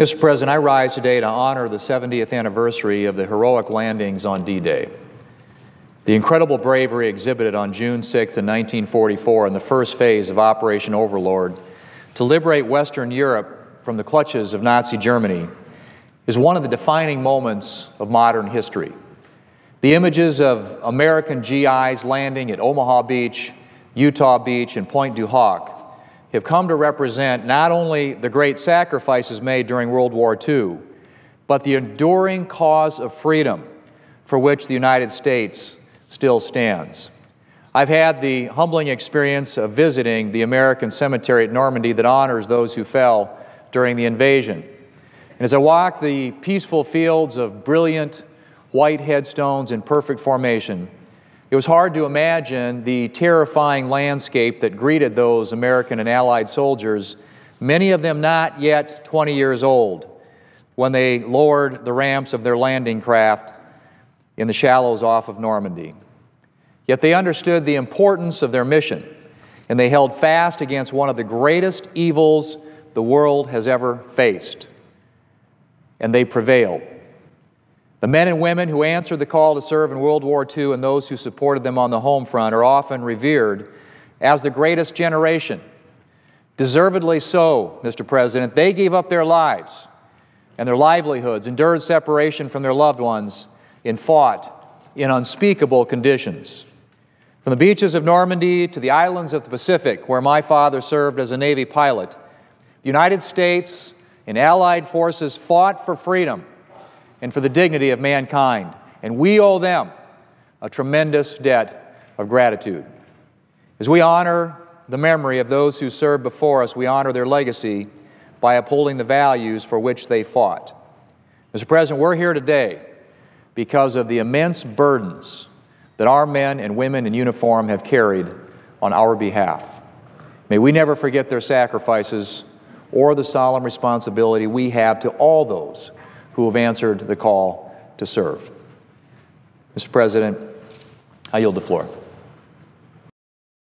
Mr. President, I rise today to honor the 70th anniversary of the heroic landings on D-Day. The incredible bravery exhibited on June 6, 1944 in the first phase of Operation Overlord to liberate Western Europe from the clutches of Nazi Germany is one of the defining moments of modern history. The images of American GIs landing at Omaha Beach, Utah Beach, and Pointe du Hoc have come to represent not only the great sacrifices made during World War II, but the enduring cause of freedom for which the United States still stands. I've had the humbling experience of visiting the American cemetery at Normandy that honors those who fell during the invasion. And as I walk the peaceful fields of brilliant white headstones in perfect formation, it was hard to imagine the terrifying landscape that greeted those American and Allied soldiers, many of them not yet 20 years old, when they lowered the ramps of their landing craft in the shallows off of Normandy. Yet they understood the importance of their mission, and they held fast against one of the greatest evils the world has ever faced. And they prevailed. The men and women who answered the call to serve in World War II and those who supported them on the home front are often revered as the greatest generation. Deservedly so, Mr. President. They gave up their lives and their livelihoods, endured separation from their loved ones, and fought in unspeakable conditions. From the beaches of Normandy to the islands of the Pacific, where my father served as a Navy pilot, the United States and Allied forces fought for freedom and for the dignity of mankind. And we owe them a tremendous debt of gratitude. As we honor the memory of those who served before us, we honor their legacy by upholding the values for which they fought. Mr. President, we're here today because of the immense burdens that our men and women in uniform have carried on our behalf. May we never forget their sacrifices or the solemn responsibility we have to all those who have answered the call to serve. Mr. President, I yield the floor.